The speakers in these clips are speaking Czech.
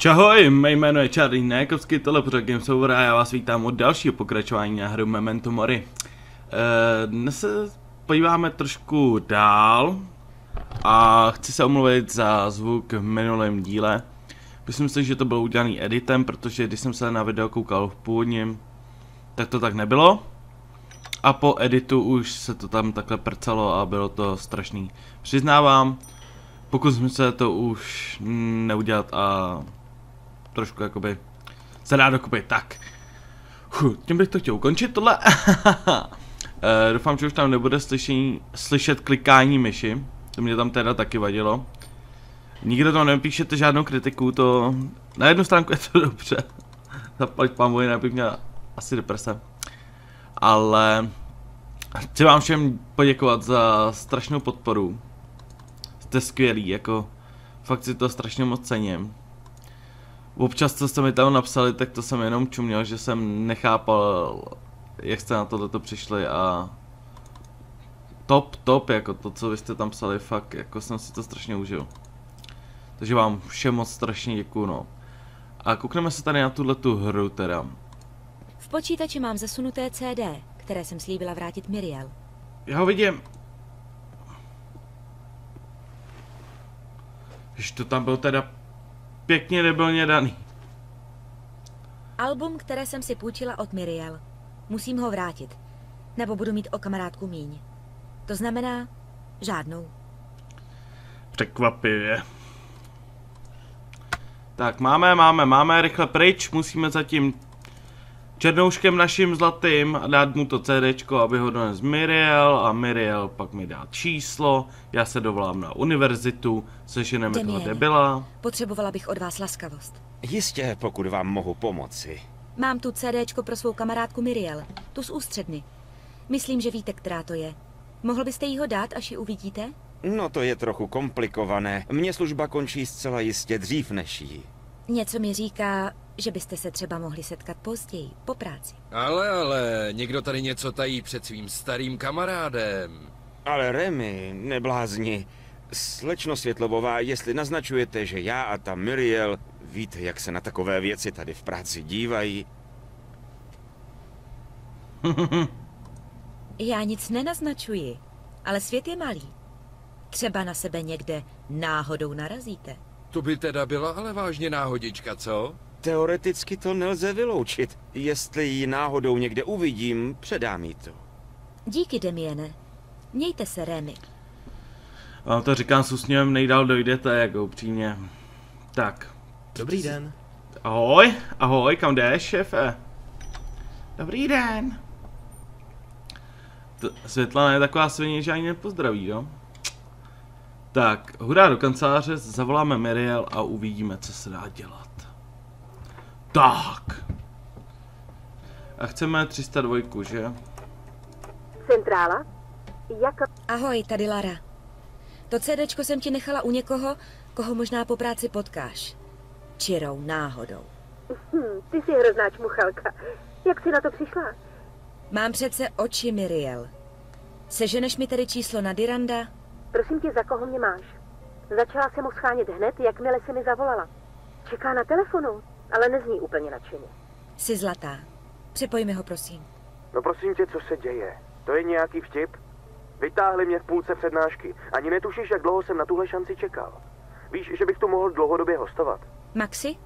Čahoj, mé jméno je Charlie Nékovský, tohle pořád Games Over a já vás vítám od dalšího pokračování na hru Memento Mori. E, dnes se podíváme trošku dál a chci se omluvit za zvuk v minulém díle. Myslím si, že to bylo udělaný editem, protože když jsem se na video koukal v původním, tak to tak nebylo. A po editu už se to tam takhle prcalo a bylo to strašný. Přiznávám, pokusím se to už neudělat a trošku jakoby se dá dokupit. Tak, Huh, tím bych to chtěl ukončit tohle. e, doufám, že už tam nebude slyšení, slyšet klikání myši. To mě tam teda taky vadilo. Nikdo tam nepíšete žádnou kritiku, to na jednu stránku je to dobře. Zaplať pán jinak bych měl asi deprese. Ale chci vám všem poděkovat za strašnou podporu. Jste skvělí, jako fakt si to strašně moc cením. Občas, co jste mi tam napsali, tak to jsem jenom čuměl, že jsem nechápal, jak jste na tohleto přišli a top, top, jako to, co vy jste tam psali, fakt, jako jsem si to strašně užil. Takže vám všem moc strašně děkuju, no. A koukneme se tady na tuhle tu hru teda. V počítači mám zasunuté CD, které jsem slíbila vrátit Miriel. Já ho vidím. Když to tam byl teda pěkně nebyl daný. Album, které jsem si půjčila od Miriel. Musím ho vrátit, nebo budu mít o kamarádku míň. To znamená žádnou. Překvapivě. Tak, máme, máme, máme, rychle pryč, musíme zatím černouškem naším zlatým a dát mu to CD, aby ho dones Miriel a Miriel pak mi dá číslo, já se dovolám na univerzitu, seženeme toho Demiene, debila. Potřebovala bych od vás laskavost. Jistě, pokud vám mohu pomoci. Mám tu CDčko pro svou kamarádku Miriel, tu z ústředny. Myslím, že víte, která to je. Mohl byste jí ho dát, až ji uvidíte? No to je trochu komplikované. Mně služba končí zcela jistě dřív než jí. Něco mi říká, že byste se třeba mohli setkat později, po práci. Ale, ale, někdo tady něco tají před svým starým kamarádem. Ale Remy, neblázni. Slečno Světlovová, jestli naznačujete, že já a ta Miriel, víte, jak se na takové věci tady v práci dívají, Já nic nenaznačuji, ale svět je malý. Třeba na sebe někde náhodou narazíte. To by teda byla ale vážně náhodička, co? Teoreticky to nelze vyloučit. Jestli ji náhodou někde uvidím, předám jí to. Díky, Demiene. Mějte se, Rémy. Vám to říkám s úsměvem, nejdál dojdete, jako upřímně. Tak. Dobrý den. Ahoj, ahoj, kam jdeš, šéfe? Dobrý den. To, Světlana je taková svině, že ani nepozdraví, jo? Tak, hurá do kanceláře, zavoláme Miriel a uvidíme, co se dá dělat. Tak. A chceme 302, že? Centrála? Jak... Ahoj, tady Lara. To CDčko jsem ti nechala u někoho, koho možná po práci potkáš. Čirou náhodou. Hm, ty jsi hrozná čmuchalka. Jak jsi na to přišla? Mám přece oči, Miriel. Seženeš mi tedy číslo na Diranda? Prosím tě, za koho mě máš? Začala jsem ho schánět hned, jakmile si mi zavolala. Čeká na telefonu, ale nezní úplně nadšeně. Jsi zlatá. Připoj mi ho, prosím. No prosím tě, co se děje? To je nějaký vtip? Vytáhli mě v půlce přednášky. Ani netušíš, jak dlouho jsem na tuhle šanci čekal. Víš, že bych tu mohl dlouhodobě hostovat? Maxi?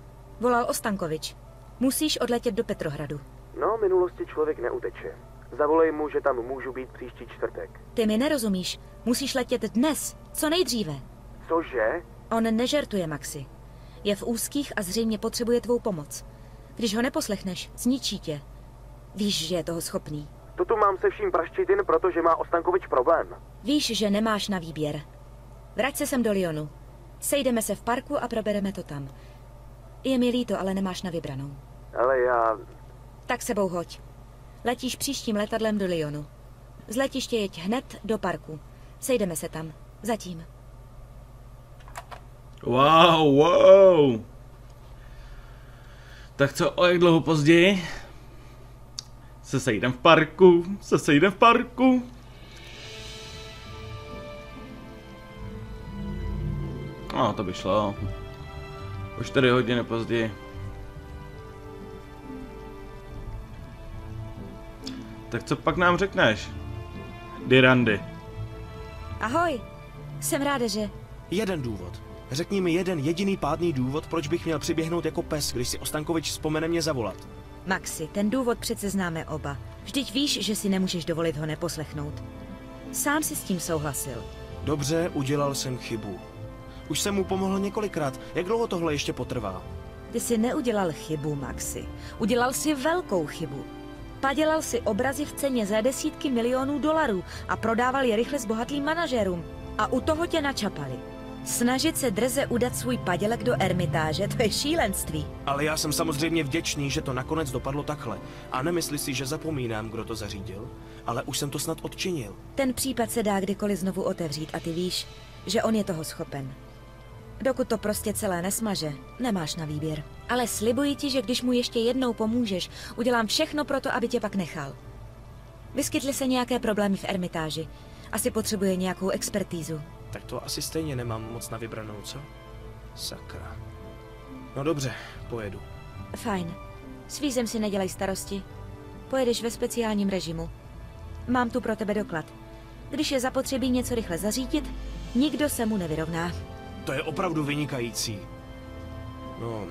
Volal Ostankovič. Musíš odletět do Petrohradu. No, minulosti člověk neuteče. Zavolej mu, že tam můžu být příští čtvrtek. Ty mi nerozumíš. Musíš letět dnes, co nejdříve. Cože? On nežertuje, Maxi. Je v úzkých a zřejmě potřebuje tvou pomoc. Když ho neposlechneš, zničí tě. Víš, že je toho schopný. To tu mám se vším praštit jen proto, že má Ostankovič problém. Víš, že nemáš na výběr. Vrať se sem do Lyonu. Sejdeme se v parku a probereme to tam. Je mi líto, ale nemáš na vybranou. Ale já... Tak sebou hoď. Letíš příštím letadlem do Lyonu. Z letiště jeď hned do parku. Sejdeme se tam. Zatím. Wow, wow. Tak co, o jak dlouho později? Se sejdem v parku, se sejdem v parku. No, to by šlo. O čtyři hodiny později. Tak co pak nám řekneš? Dirandy. Ahoj. Jsem ráda, že... Jeden důvod. Řekni mi jeden jediný pádný důvod, proč bych měl přiběhnout jako pes, když si Ostankovič vzpomene mě zavolat. Maxi, ten důvod přece známe oba. Vždyť víš, že si nemůžeš dovolit ho neposlechnout. Sám si s tím souhlasil. Dobře, udělal jsem chybu. Už jsem mu pomohl několikrát. Jak dlouho tohle ještě potrvá? Ty jsi neudělal chybu, Maxi. Udělal si velkou chybu. Padělal si obrazy v ceně za desítky milionů dolarů a prodával je rychle s bohatým manažérům. A u toho tě načapali. Snažit se drze udat svůj padělek do ermitáže, to je šílenství. Ale já jsem samozřejmě vděčný, že to nakonec dopadlo takhle. A nemyslí si, že zapomínám, kdo to zařídil, ale už jsem to snad odčinil. Ten případ se dá kdykoliv znovu otevřít a ty víš, že on je toho schopen. Dokud to prostě celé nesmaže, nemáš na výběr. Ale slibuji ti, že když mu ještě jednou pomůžeš, udělám všechno pro to, aby tě pak nechal. Vyskytly se nějaké problémy v ermitáži. Asi potřebuje nějakou expertízu. Tak to asi stejně nemám moc na vybranou, co? Sakra. No dobře, pojedu. Fajn. S vízem si nedělej starosti. Pojedeš ve speciálním režimu. Mám tu pro tebe doklad. Když je zapotřebí něco rychle zařídit, nikdo se mu nevyrovná. To je opravdu vynikající. No,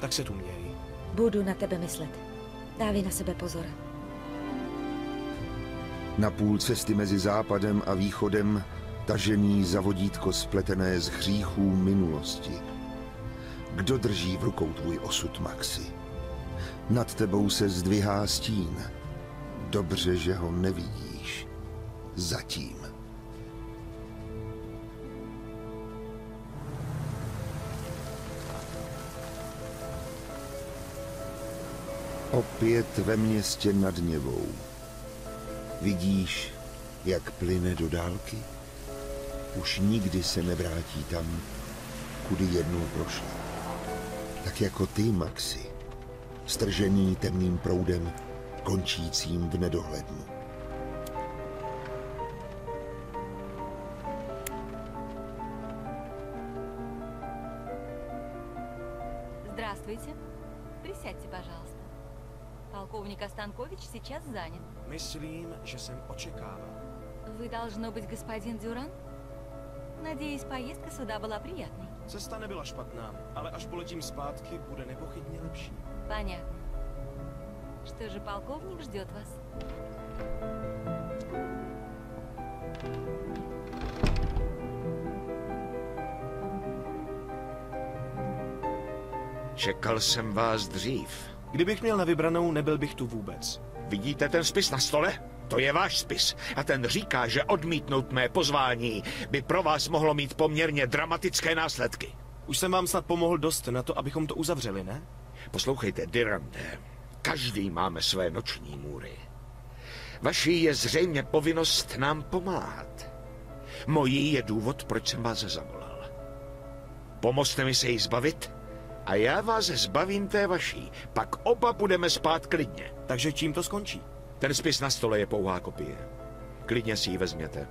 tak se tu měj. Budu na tebe myslet. Dávej na sebe pozor. Na půl cesty mezi západem a východem tažený za vodítko spletené z hříchů minulosti. Kdo drží v rukou tvůj osud, Maxi? Nad tebou se zdvihá stín. Dobře, že ho nevidíš. Zatím. Opět ve městě nad Něvou. Vidíš, jak plyne do dálky? Už nikdy se nevrátí tam, kudy jednou prošla. Tak jako ty, Maxi, stržený temným proudem, končícím v nedohlednu. Здравствуйте. Присядьте, пожалуйста. Полковник Останкович сейчас занят. Myslím, že jsem očekával. Вы, должно быть, господин Дюран? Надеюсь, поездка сюда была приятной. Cesta nebyla špatná, ale až poletím zpátky, bude nepochybně lepší. Понятно. Что же, полковник ждет вас? Čekal jsem vás dřív. Kdybych měl na vybranou, nebyl bych tu vůbec. Vidíte ten spis na stole? To je váš spis. A ten říká, že odmítnout mé pozvání by pro vás mohlo mít poměrně dramatické následky. Už jsem vám snad pomohl dost na to, abychom to uzavřeli, ne? Poslouchejte, Dirande. Každý máme své noční můry. Vaší je zřejmě povinnost nám pomáhat. Mojí je důvod, proč jsem vás zavolal. Pomozte mi se jí zbavit a já vás zbavím té vaší. Pak oba budeme spát klidně. Takže čím to skončí? Ten spis na stole je pouhá kopie. Klidně si ji vezměte.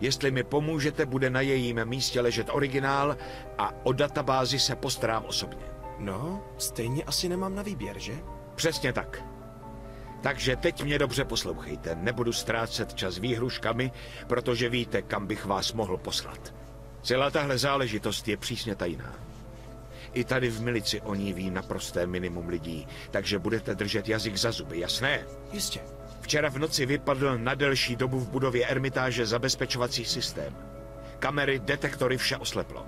Jestli mi pomůžete, bude na jejím místě ležet originál a o databázi se postarám osobně. No, stejně asi nemám na výběr, že? Přesně tak. Takže teď mě dobře poslouchejte. Nebudu ztrácet čas výhruškami, protože víte, kam bych vás mohl poslat. Celá tahle záležitost je přísně tajná. I tady v milici o ní ví naprosté minimum lidí, takže budete držet jazyk za zuby, jasné? Jistě. Včera v noci vypadl na delší dobu v budově Ermitáže zabezpečovací systém. Kamery, detektory, vše osleplo.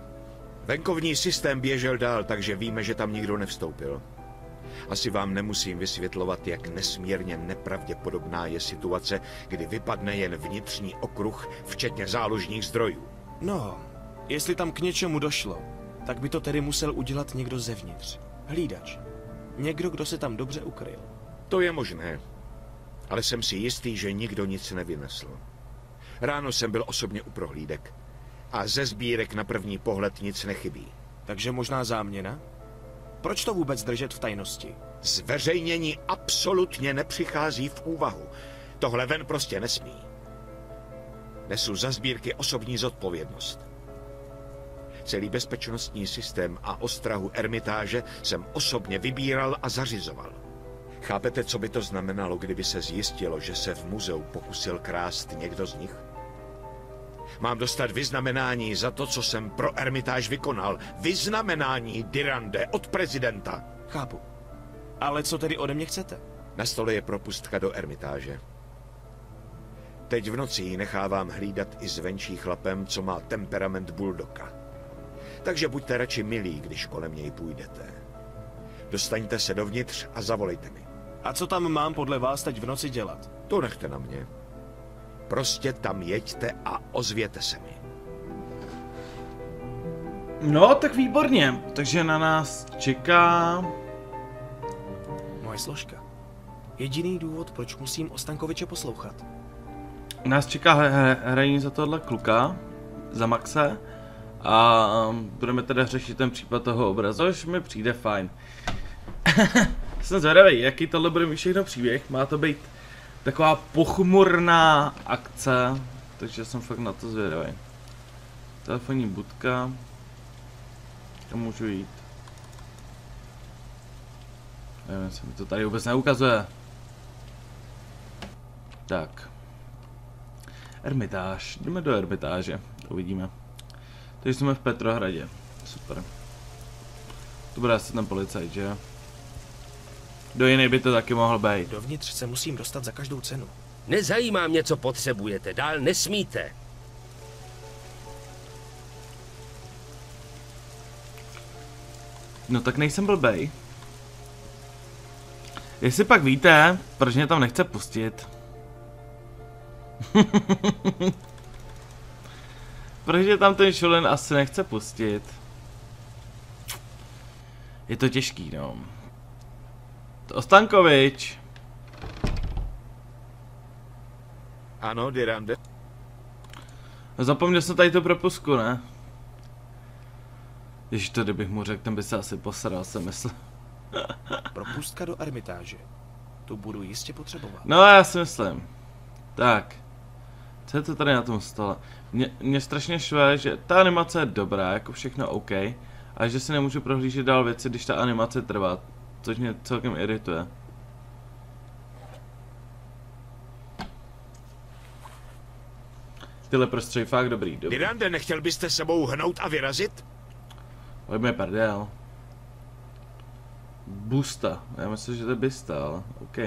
Venkovní systém běžel dál, takže víme, že tam nikdo nevstoupil. Asi vám nemusím vysvětlovat, jak nesmírně nepravděpodobná je situace, kdy vypadne jen vnitřní okruh, včetně záložních zdrojů. No, jestli tam k něčemu došlo, tak by to tedy musel udělat někdo zevnitř. Hlídač. Někdo, kdo se tam dobře ukryl. To je možné, ale jsem si jistý, že nikdo nic nevynesl. Ráno jsem byl osobně u prohlídek a ze sbírek na první pohled nic nechybí. Takže možná záměna? Proč to vůbec držet v tajnosti? Zveřejnění absolutně nepřichází v úvahu. Tohle ven prostě nesmí. Nesu za sbírky osobní zodpovědnost. Celý bezpečnostní systém a ostrahu Ermitáže jsem osobně vybíral a zařizoval. Chápete, co by to znamenalo, kdyby se zjistilo, že se v muzeu pokusil krást někdo z nich? Mám dostat vyznamenání za to, co jsem pro Ermitáž vykonal. Vyznamenání Dirande od prezidenta. Chápu. Ale co tedy ode mě chcete? Na stole je propustka do Ermitáže. Teď v noci ji nechávám hlídat i zvenčí chlapem, co má temperament buldoka. Takže buďte radši milí, když kolem něj půjdete. Dostaňte se dovnitř a zavolejte mi. A co tam mám podle vás teď v noci dělat? To nechte na mě. Prostě tam jeďte a ozvěte se mi. No, tak výborně. Takže na nás čeká... Moje složka. Jediný důvod, proč musím Ostankoviče poslouchat. Nás čeká he- he- hraní za tohle kluka, za Maxe. A um, budeme teda řešit ten případ toho obrazu, což mi přijde fajn. Jsem zvědavý, jaký tohle bude mít všechno příběh. Má to být taková pochmurná akce, takže jsem fakt na to zvědavý. Telefonní budka. Kam můžu jít? Nevím, se mi to tady vůbec neukazuje. Tak. Ermitáž. Jdeme do Ermitáže. Uvidíme. Takže jsme v Petrohradě. Super. To bude asi ten policajt, že? Kdo jiný by to taky mohl být? Dovnitř se musím dostat za každou cenu. Nezajímá mě, co potřebujete, dál nesmíte. No tak nejsem blbej. Jestli pak víte, proč mě tam nechce pustit. proč mě tam ten šulen asi nechce pustit. Je to těžký, no. Ostankovič. Ano, Dirande. Zapomněl jsem tady tu propusku, ne? Ježiš, to kdybych mu řekl, ten by se asi posral, jsem myslel. Propustka do Ermitáže. Tu budu jistě potřebovat. No já si myslím. Tak. Co je to tady na tom stole? Mě, mě strašně šve, že ta animace je dobrá, jako všechno OK, ale že si nemůžu prohlížet dál věci, když ta animace trvá, což mě celkem irituje. Tyhle prostředí fakt dobrý, dobrý. Dirande, nechtěl byste sebou hnout a vyrazit? Pojďme prdel. Busta. Já myslím, že to je Bista, ale OK.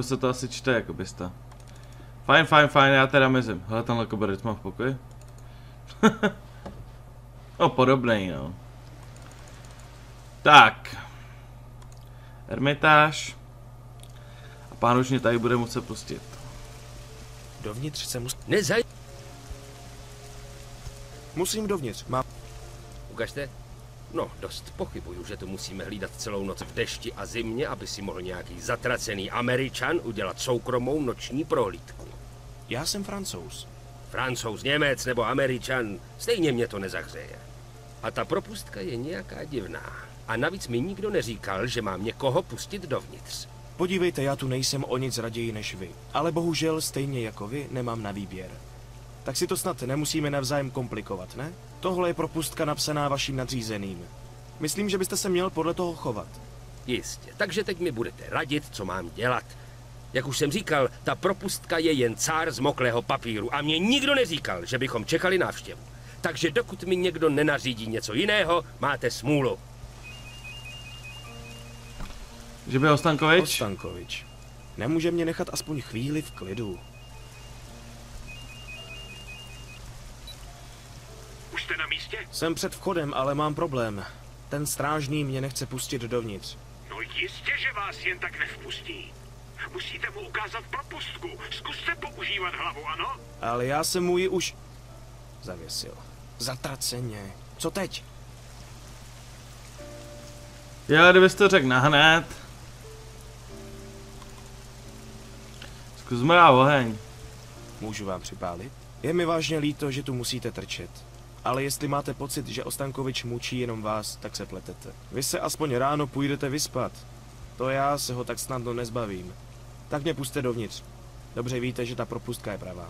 Se to asi čte jako Bista. Fajn, fajn, fajn, já teda mezím. Hele, tenhle koberec mám v pokoji. no, podobnej, no. Tak. Ermitáž. A pán už mě tady bude muset pustit. Dovnitř se mus... Nezaj... Musím dovnitř. Mám... Ukažte. No, dost pochybuju, že to musíme hlídat celou noc v dešti a zimě, aby si mohl nějaký zatracený Američan udělat soukromou noční prohlídku. Já jsem francouz. Francouz, Němec nebo Američan, stejně mě to nezahřeje. A ta propustka je nějaká divná. A navíc mi nikdo neříkal, že mám někoho pustit dovnitř. Podívejte, já tu nejsem o nic raději než vy. Ale bohužel stejně jako vy nemám na výběr. Tak si to snad nemusíme navzájem komplikovat, ne? Tohle je propustka napsaná vaším nadřízeným. Myslím, že byste se měl podle toho chovat. Jistě, takže teď mi budete radit, co mám dělat. Jak už jsem říkal, ta propustka je jen cár z moklého papíru a mě nikdo neříkal, že bychom čekali návštěvu. Takže dokud mi někdo nenařídí něco jiného, máte smůlu. Že by Ostankovič? Ostankovič. Nemůže mě nechat aspoň chvíli v klidu. Už jste na místě? Jsem před vchodem, ale mám problém. Ten strážný mě nechce pustit dovnitř. No jistě, že vás jen tak nevpustí. Musíte mu ukázat propustku. Zkuste používat hlavu, ano? Ale já jsem mu ji už... Zavěsil. Zatraceně. Co teď? Já, kdybys to řekl nahned. Zkus mu dát oheň. Můžu vám připálit? Je mi vážně líto, že tu musíte trčet. Ale jestli máte pocit, že Ostankovič mučí jenom vás, tak se pletete. Vy se aspoň ráno půjdete vyspat. To já se ho tak snadno nezbavím. Tak mě puste dovnitř. Dobře víte, že ta propustka je pravá.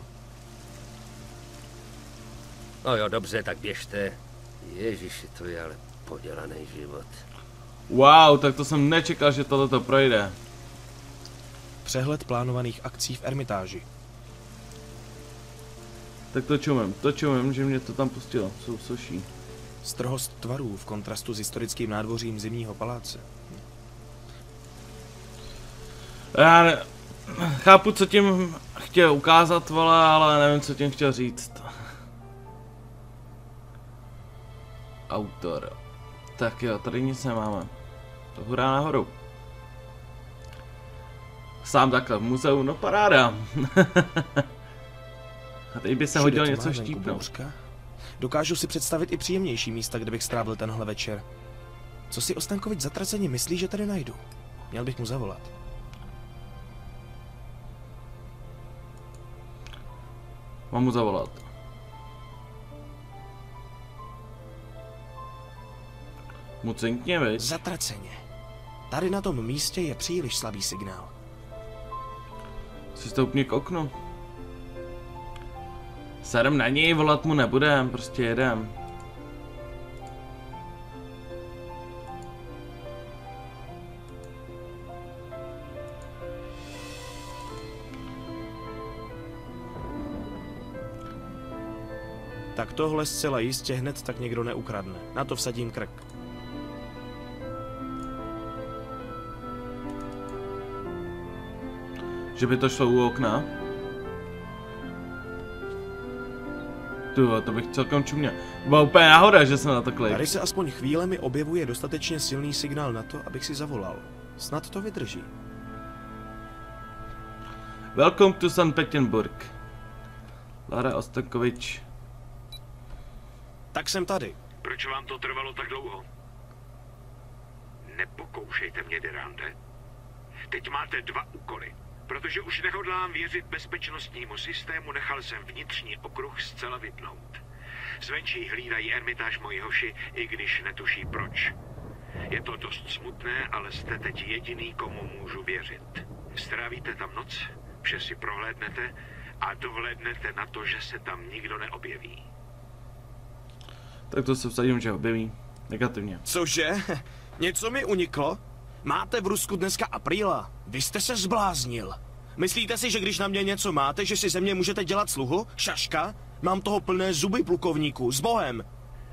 No jo, dobře, tak běžte. Ježiši, to je ale podělaný život. Wow, tak to jsem nečekal, že tohle to projde. Přehled plánovaných akcí v Ermitáži. Tak to čumím, to čumím, že mě to tam pustilo, jsou soší. Strhost tvarů v kontrastu s historickým nádvořím Zimního paláce. Já ne... chápu, co tím chtěl ukázat, vole, ale nevím, co tím chtěl říct. Autor. Tak jo, tady nic nemáme. To hurá nahoru. Sám takhle v muzeu, no paráda. A teď by se Všude hodil něco štípnout. Dokážu si představit i příjemnější místa, kde bych strávil tenhle večer. Co si Ostankovič zatraceně myslí, že tady najdu? Měl bych mu zavolat. Mám mu zavolat. Mu cinkně, viď? Zatraceně. Tady na tom místě je příliš slabý signál. Si stoupni k oknu. Serem na něj, volat mu nebudem, prostě jedem. Tak tohle zcela jistě hned tak někdo neukradne. Na to vsadím krk. Že by to šlo u okna. Tu, jo, to bych celkem čuměl. Byla úplně náhoda, že jsem na to klik. Tady se aspoň chvílemi objevuje dostatečně silný signál na to, abych si zavolal. Snad to vydrží. Welcome to St. Petersburg. Lara Ostakovič. Tak jsem tady. Proč vám to trvalo tak dlouho? Nepokoušejte mě, Dirande. Teď máte dva úkoly. Protože už nehodlám věřit bezpečnostnímu systému, nechal jsem vnitřní okruh zcela vypnout. Zvenčí hlídají ermitáž moji hoši, i když netuší proč. Je to dost smutné, ale jste teď jediný, komu můžu věřit. Strávíte tam noc, vše si prohlédnete a dohlédnete na to, že se tam nikdo neobjeví. Tak to se vsadím, že objeví. Negativně. Cože? Něco mi uniklo? Máte v Rusku dneska apríla. Vy jste se zbláznil. Myslíte si, že když na mě něco máte, že si ze mě můžete dělat sluhu? Šaška? Mám toho plné zuby, plukovníku. S Bohem!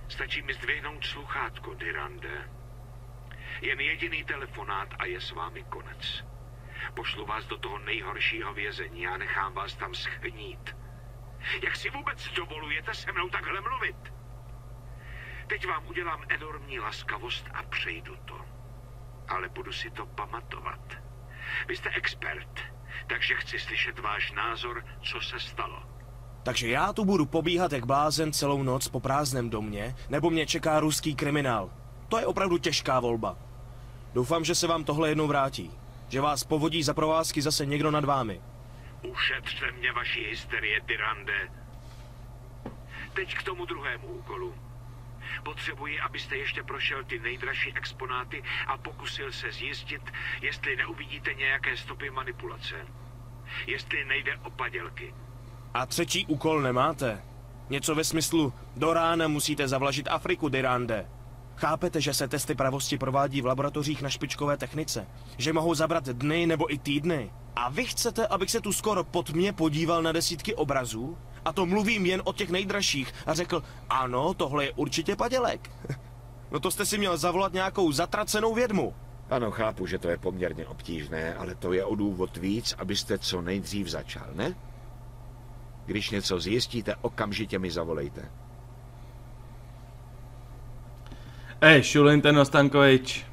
Stačí mi zdvihnout sluchátko, Dirande. Jen jediný telefonát a je s vámi konec. Pošlu vás do toho nejhoršího vězení a nechám vás tam schnít. Jak si vůbec dovolujete se mnou takhle mluvit? Teď vám udělám enormní laskavost a přejdu to. Ale budu si to pamatovat. Vy jste expert, takže chci slyšet váš názor, co se stalo. Takže já tu budu pobíhat jak blázen celou noc po prázdném domě, nebo mě čeká ruský kriminál. To je opravdu těžká volba. Doufám, že se vám tohle jednou vrátí. Že vás povodí za provázky zase někdo nad vámi. Ušetřte mě vaší hysterie, Dirande. Teď k tomu druhému úkolu. Potřebuji, abyste ještě prošel ty nejdražší exponáty a pokusil se zjistit, jestli neuvidíte nějaké stopy manipulace. Jestli nejde o padělky. A třetí úkol nemáte? Něco ve smyslu, do rána musíte zavlažit Afriku, Dirande. Chápete, že se testy pravosti provádí v laboratořích na špičkové technice? Že mohou zabrat dny nebo i týdny? A vy chcete, abych se tu skoro pod mě podíval na desítky obrazů? A to mluvím jen o těch nejdražších a řekl, ano, tohle je určitě padělek. No to jste si měl zavolat nějakou zatracenou vědmu. Ano, chápu, že to je poměrně obtížné, ale to je o důvod víc, abyste co nejdřív začal, ne? Když něco zjistíte, okamžitě mi zavolejte. Ej, Šulin ten Ostankovič.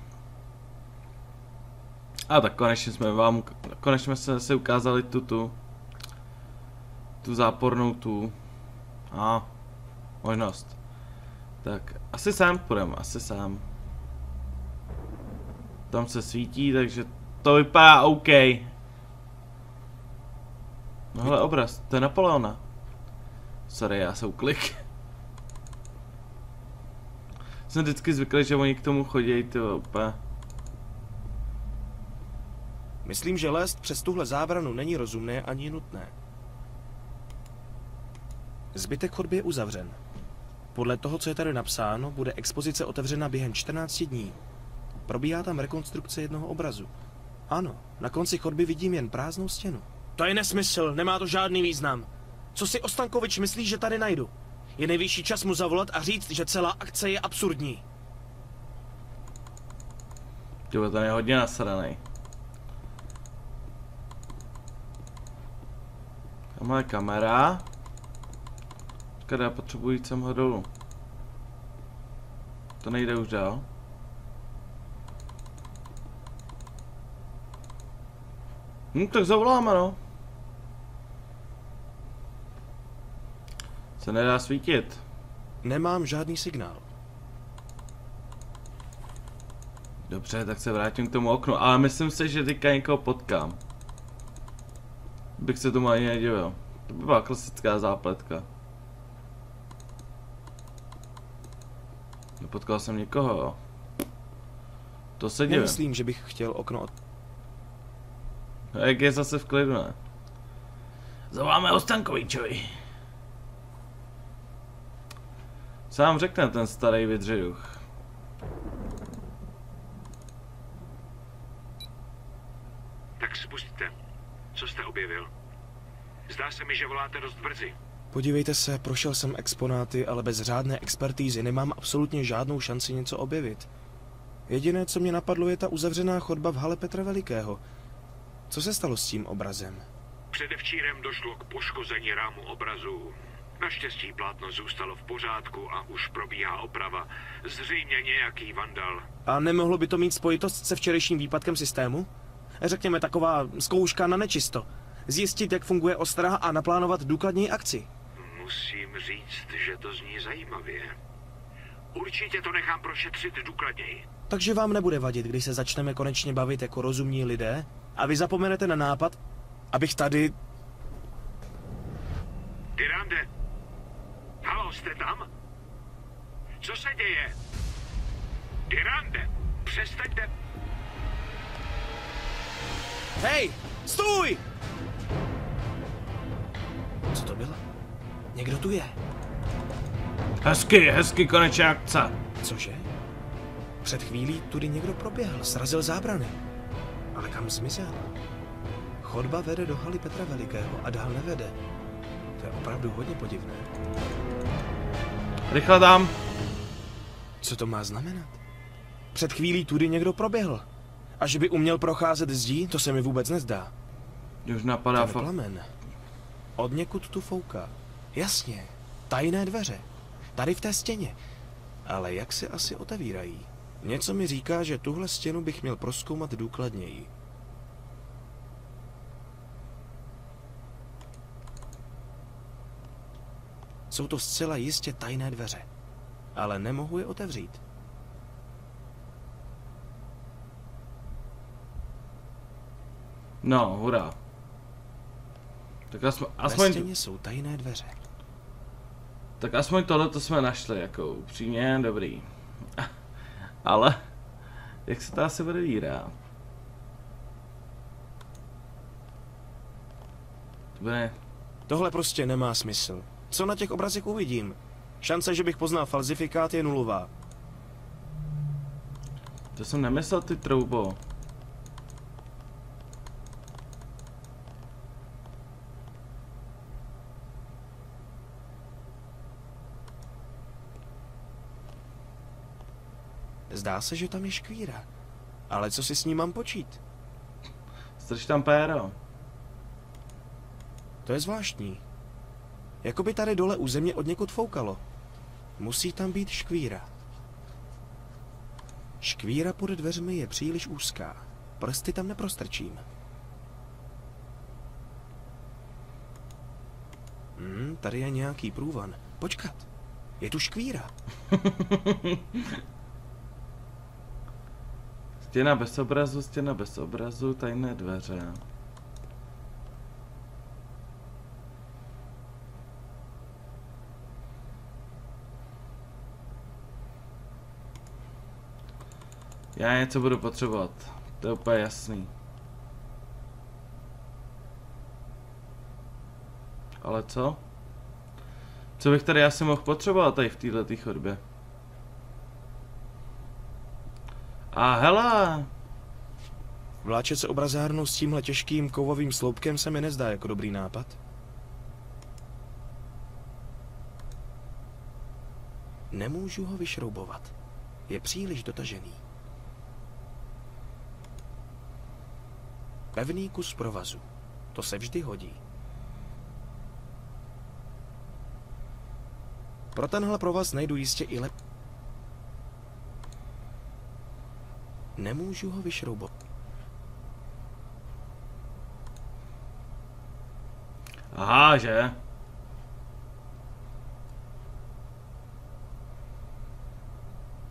A tak konečně jsme vám, konečně jsme si ukázali tu tu, tu zápornou tu, a možnost. Tak, asi sám půjdem, asi sám. Tam se svítí, takže to vypadá OK. No hele obraz, to je Napoleona. Sorry, já jsem klik. Jsem vždycky zvyklý, že oni k tomu chodí, ty vole, úplně. Myslím, že lézt přes tuhle zábranu není rozumné ani nutné. Zbytek chodby je uzavřen. Podle toho, co je tady napsáno, bude expozice otevřena během 14 dní. Probíhá tam rekonstrukce jednoho obrazu. Ano, na konci chodby vidím jen prázdnou stěnu. To je nesmysl, nemá to žádný význam. Co si Ostankovič myslí, že tady najdu? Je nejvyšší čas mu zavolat a říct, že celá akce je absurdní. Tyhle, ten je hodně nasranej. Tam je kamera. Počkej, já potřebuji jít sem dolů. To nejde už dál. Hm, tak zavoláme no. Se nedá svítit. Nemám žádný signál. Dobře, tak se vrátím k tomu oknu, ale myslím si, že teďka někoho potkám. Bych se tomu ani nedivil. To by byla klasická zápletka. Nepotkal jsem někoho, jo. To se divím. Nemyslím, že bych chtěl okno od... A jak je zase v klidu, ne? Zavoláme Ostankovičovi. Co vám řekne ten starý vydřejuch? Tak spustíte. Co jste objevil? Zdá se mi, že voláte dost brzy. Podívejte se, prošel jsem exponáty, ale bez řádné expertízy nemám absolutně žádnou šanci něco objevit. Jediné, co mě napadlo, je ta uzavřená chodba v hale Petra Velikého. Co se stalo s tím obrazem? Předevčírem došlo k poškození rámu obrazu. Naštěstí plátno zůstalo v pořádku a už probíhá oprava. Zřejmě nějaký vandal. A nemohlo by to mít spojitost se včerejším výpadkem systému? Řekněme taková zkouška na nečisto. Zjistit, jak funguje ostraha a naplánovat důkladněji akci. Musím říct, že to zní zajímavě. Určitě to nechám prošetřit důkladněji. Takže vám nebude vadit, když se začneme konečně bavit jako rozumní lidé a vy zapomenete na nápad, abych tady... Tyrande! Halo, jste tam? Co se děje? Tyrande! Přestaňte! Hej! Stůj! Co to bylo? Někdo tu je. Hezky, hezky konečně akce. Cože? Před chvílí tudy někdo proběhl, srazil zábrany. Ale kam zmizel? Chodba vede do haly Petra Velikého a dál nevede. To je opravdu hodně podivné. Rychle tam. Co to má znamenat? Před chvílí tudy někdo proběhl. A že by uměl procházet zdí, to se mi vůbec nezdá. Už napadá Ten plamen. Od někud tu fouká. Jasně, tajné dveře. Tady v té stěně. Ale jak se asi otevírají? Něco mi říká, že tuhle stěnu bych měl proskoumat důkladněji. Jsou to zcela jistě tajné dveře. Ale nemohu je otevřít. No, hurá. Tak aspoň, Ve aspoň, stěně jsou tajné dveře. tak aspoň tohle to jsme našli, jako upřímně, dobrý. Ale, jak se to asi odevírá? To bude, Tohle prostě nemá smysl. Co na těch obrazech uvidím? Šance, že bych poznal falzifikát, je nulová. to jsem nemyslel ty troubo. Zdá se, že tam je škvíra. Ale co si s ním mám počít? Strč tam péro. To je zvláštní. Jakoby tady dole u země od někud foukalo. Musí tam být škvíra. Škvíra pod dveřmi je příliš úzká. Prsty tam neprostrčím. Hmm, tady je nějaký průvan. Počkat, je tu škvíra. Stěna bez obrazu, stěna bez obrazu, tajné dveře. Já něco budu potřebovat, to je úplně jasný. Ale co? Co bych tady asi mohl potřebovat tady v této chodbě? A hele, Vláčet se obrazárnu s tímhle těžkým kovovým sloupkem se mi nezdá jako dobrý nápad. Nemůžu ho vyšroubovat. Je příliš dotažený. Pevný kus provazu. To se vždy hodí. Pro tenhle provaz najdu jistě i lep... Nemůžu ho vyšroubovat. aha, že?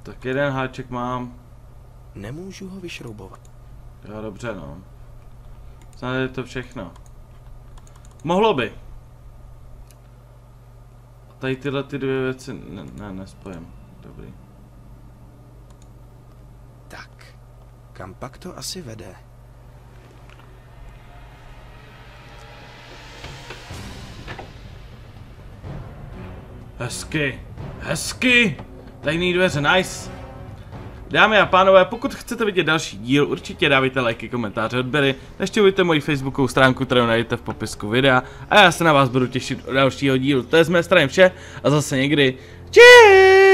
Tak jeden háček mám. Nemůžu ho vyšroubovat. Jo, dobře, no. Snad je to všechno. Mohlo by. A tady tyhle ty dvě věci, ne, ne nespojím. Dobrý. Tak, kam pak to asi vede? Hezky, hezky. Tajný dveře, nice. Dámy a pánové, pokud chcete vidět další díl, určitě dávejte lajky, komentáře, odběry, navštěvujte moji facebookovou stránku, kterou najdete v popisku videa a já se na vás budu těšit u dalšího dílu. To je z mé strany vše a zase někdy. Čím!